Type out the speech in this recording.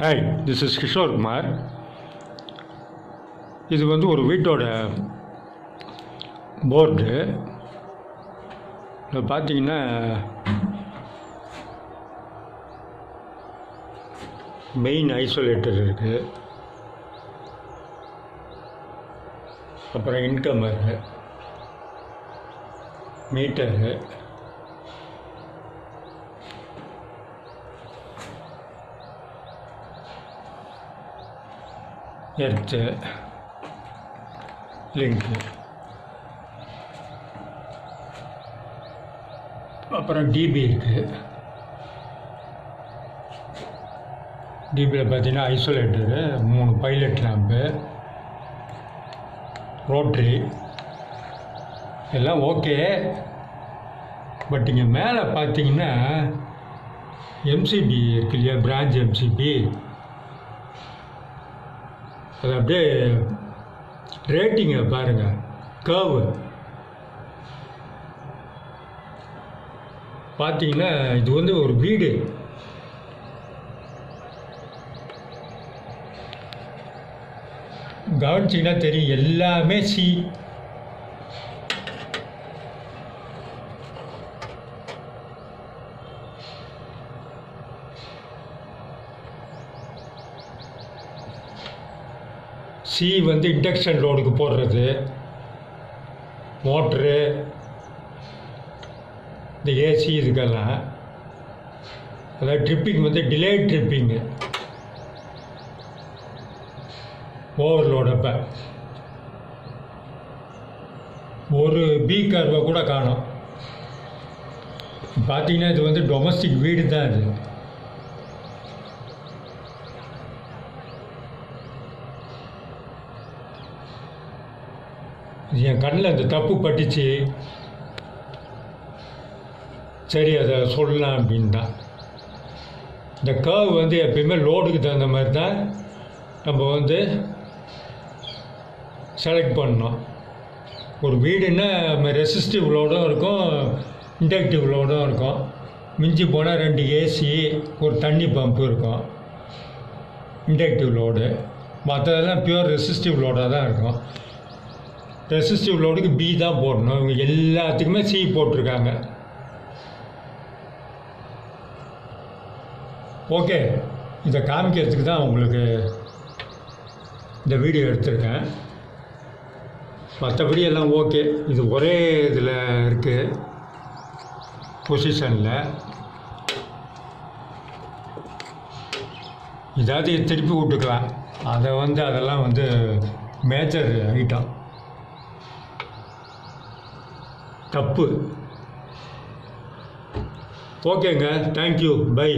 Hi this is Kishore Kumar இது வந்து ஒரு வீட்டோட போர்டு இதில் பார்த்தீங்கன்னா மெயின் ஐசோலேட்டர் இருக்குது அப்புறம் இன்கமரு மீட்டரு எர்த்து லிங்க்கு அப்புறம் டிபி இருக்குது டிபியில் பார்த்தீங்கன்னா ஐசோலேட்டரு மூணு பைலட் லேம்பு ரோட்ரி எல்லாம் ஓகே பட் இங்கே மேலே பார்த்தீங்கன்னா எம்சிபி இருக்கு இல்லையா? பிரான்ச் எம்சிபி அது அப்படியே ரேட்டிங்கை பாருங்கள் கர்வு பார்த்தீங்கன்னா இது வந்து ஒரு வீடு. கவனிச்சிங்கன்னா தெரியும். எல்லாமே சி சி வந்து இண்டக்ஷன் லோடுக்கு போடுறது. மோட்ரு இந்த ஏசி இதுக்கெல்லாம். அதாவது ட்ரிப்பிங் வந்து டிலே ட்ரிப்பிங்கு ஓவர்லோடு அப்போ. ஒரு பி கர்வை கூட காணும். பார்த்தீங்கன்னா இது வந்து டொமஸ்டிக் வீடு தான் இது. என் கண்ணில் அந்த தப்பு பட்டுச்சு. சரி அதை சொல்லலாம் அப்படின்னு தான் இந்த கர்வ் வந்து எப்பயுமே லோடுக்கு தகுந்த மாதிரி தான் நம்ம வந்து செலக்ட் பண்ணோம் ஒரு வீடுன்னா நம்ம ரெசிஸ்டிவ் லோடும் இருக்கும் இண்டக்டிவ் லோடும் இருக்கும். மிஞ்சி போனால் ரெண்டு ஏசி ஒரு தண்ணி பம்பு இருக்கும். இண்டக்டிவ் லோடு மற்றதெல்லாம் பியூர் ரெசிஸ்டிவ் லோடாக தான் இருக்கும். ரெசிஸ்டிவ் லோடுக்கு பி தான் போடணும். இவங்க எல்லாத்துக்குமே சி போட்டிருக்காங்க. ஓகே இதை காமிக்கிறதுக்கு தான் உங்களுக்கு இந்த வீடியோ எடுத்திருக்கேன். மற்றபடி எல்லாம் ஓகே இது ஒரே இதில் இருக்குது பொசிஷனில் இதாவது திருப்பி விட்டுக்கலாம். அதை வந்து அதெல்லாம் வந்து மேஜர் ஐட்டம் தப்பு. ஓகேங்க தேங்க்யூ பை